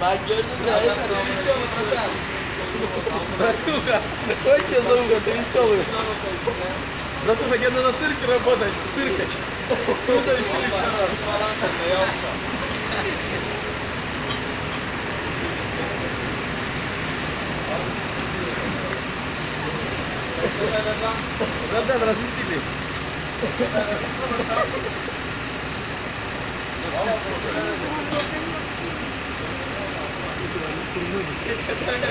Bak gördün mü? Hep веселый братан. Братуха, хоть тебя за угол, ты веселый. Братуха, в цирке работать, в цирке. Круто веселишь народ. Братан, развесели. よしちょっと待って。